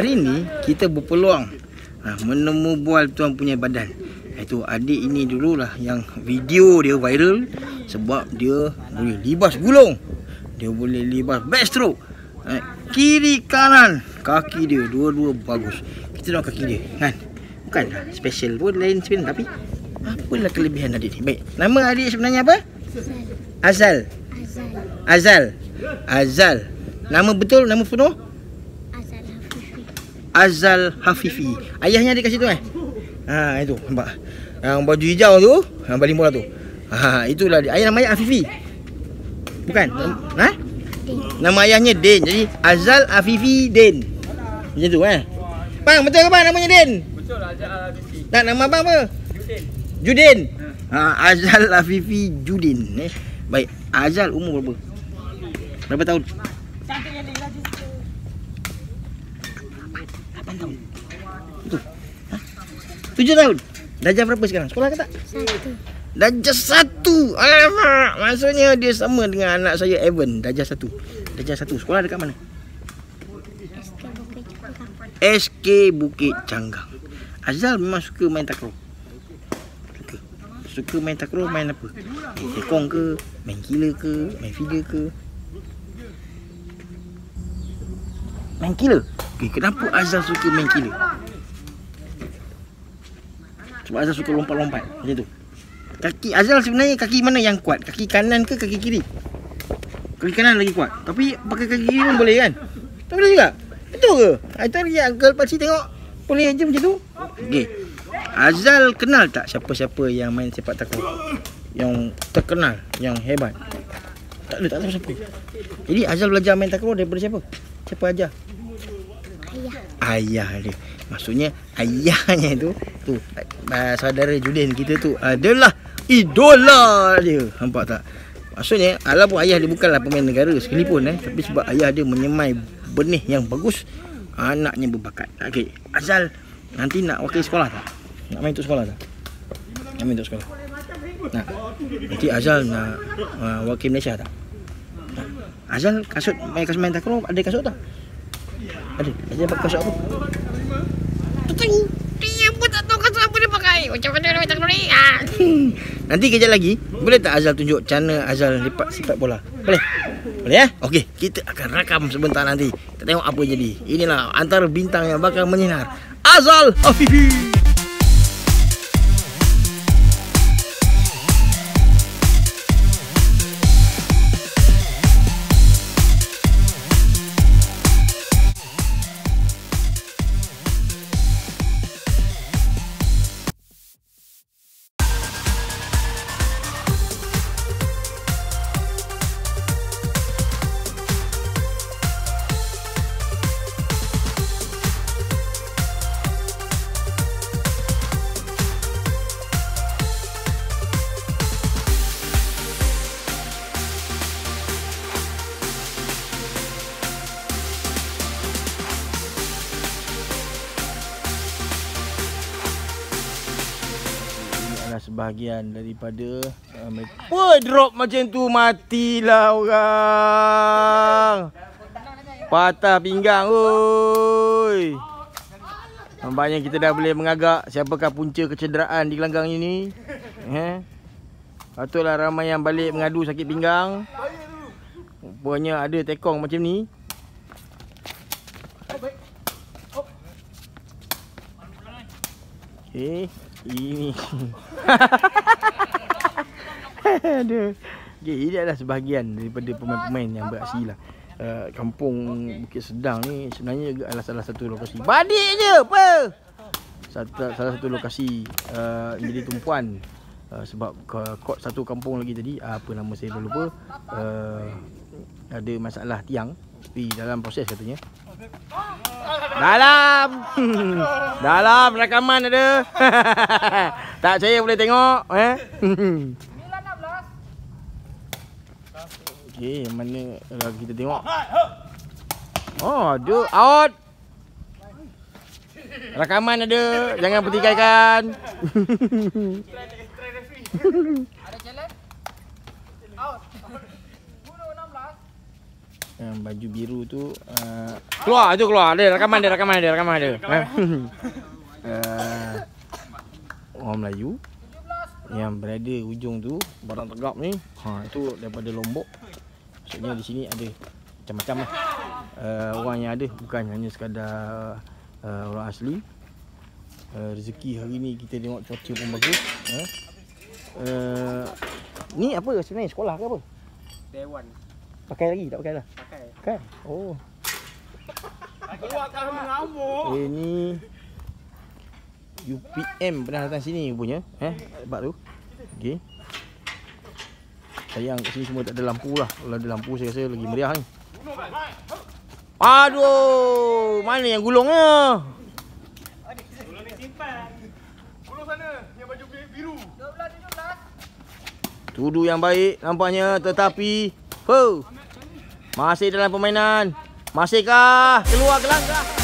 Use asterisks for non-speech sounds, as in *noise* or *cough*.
hari ni kita berpeluang ha, menemu bual tuan punya badan. Itu adik ini dululah yang video dia viral sebab dia boleh libas gulung. Dia boleh libas backstroke. Ha, kiri kanan kaki dia dua-dua bagus. Kita tengok kaki dia kan. Bukanlah special pun lain sebenarnya tapi apalah kelebihan adik ni. Baik. Nama adik sebenarnya apa? Azal. Azal. Azal. Azal. Nama betul nama penuh? Azal Hafifi. Ayahnya ada kat situ eh? Ha itu nampak. Yang baju hijau tu, yang paling murah tu. Ha itulah dia. Ayah nama ayah Hafifi. Bukan? Ha? Nama ayahnya Din. Jadi Azal Hafifi Din. Macam tu eh. Bang, betul ke bang namanya Din? Betul Azal Hafifi. Tak nama abang apa? Judin. Judin. Ha Azal Hafifi Judin eh. Baik, Azal umur berapa? Berapa tahun? Cantik yang dia lagi. 8 tahun. Betul. Ha? 7 tahun. Darjah berapa sekarang? Sekolah ke tak? Satu. Darjah satu. Alamak. Maksudnya dia sama dengan anak saya Evan. Darjah satu. Darjah satu. Sekolah dekat mana? SK Bukit Canggang. Azal memang suka main takraw. Suka. Suka main takraw main apa? Main tekong ke? Main gila ke? Main figure ke? Main killer. Okay, kenapa Azal suka main killer? Sebab Azal suka lompat-lompat macam tu. Kaki Azal sebenarnya kaki mana yang kuat? Kaki kanan ke kaki kiri? Kaki kanan lagi kuat. Tapi pakai kaki kiri pun boleh kan? Tak boleh juga. Betul ke? Ah, Itu hari Uncle Pakcik tengok boleh je macam tu. Okey. Azal kenal tak siapa-siapa yang main sepak takraw? Yang terkenal, yang hebat. Tak ada, tak tahu siapa. Jadi Azal belajar main takraw daripada siapa? Siapa ajar? Ayah. ayah dia. Maksudnya ayahnya tu tu uh, saudara Judin kita tu adalah idola dia. Nampak tak? Maksudnya walaupun ayah dia bukanlah pemain negara sekalipun eh tapi sebab ayah dia menyemai benih yang bagus anaknya berbakat. Okey, Azal nanti nak wakil sekolah tak? Nak main untuk sekolah tak? Nak main untuk sekolah. Nak. Nanti Azal nak uh, wakil Malaysia tak? Nak. Azal kasut main kasut main takraw ada kasut tak? Ada. Azal pakai kasut apa? Tahu. Dia pun tak tahu kasut apa dia pakai. Macam mana dia keluar ni? Ah. *laughs* Nanti kejap lagi Boleh tak Azal tunjuk Macam mana Azal lipat sifat bola Boleh? Boleh ya? Okey Kita akan rakam sebentar nanti Kita tengok apa jadi Inilah antara bintang yang bakal menyinar Azal Afifi sebahagian daripada uh. Woi drop macam tu matilah orang. Patah pinggang oi. Nampaknya kita dah boleh mengagak siapakah punca kecederaan di gelanggang ini. Eh. Patutlah ramai yang balik mengadu sakit pinggang. Rupanya ada tekong macam ni. Eh, ini. *laughs* Aduh. Okay, ini adalah sebahagian daripada pemain-pemain yang beraksi lah. Uh, kampung Bukit Sedang ni sebenarnya juga adalah salah satu lokasi. Badik je apa? Satu, salah satu lokasi uh, jadi tumpuan uh, sebab kot satu kampung lagi tadi uh, apa nama saya dah lupa uh, ada masalah tiang tapi dalam proses katanya dalam. *laughs* Dalam rakaman ada. *laughs* Tak saya boleh tengok eh? *laughs* Okey, yang mana uh, kita tengok? Oh, ada. Out. Rakaman ada. Jangan pertikaikan. Ada Yang baju biru tu uh, Keluar tu keluar Ada rakaman dia Rakaman dia Rakaman dia Eh. uh, *laughs* Orang Melayu Yang berada ujung tu Barang tegap ni ha, Itu daripada Lombok Maksudnya di sini ada Macam-macam lah uh, Orang yang ada Bukan hanya sekadar uh, Orang asli uh, Rezeki hari ni Kita tengok cuaca pun bagus eh. uh, Ni apa sebenarnya Sekolah ke apa? Dewan. Pakai lagi? Tak pakai dah? Pakai. Pakai? Oh Keluar kalau mengamuk. Eh ni UPM pernah datang sini punya eh tempat tu. Okey. Sayang kat sini semua tak ada lampu lah. Kalau ada lampu saya rasa lagi meriah ni. Aduh, mana yang gulungnya? Tolong ni simpan. Gulung sana yang baju biru. 12 17. Tudu yang baik nampaknya tetapi Huh, masih dalam permainan. Masihkah keluar gelanggang?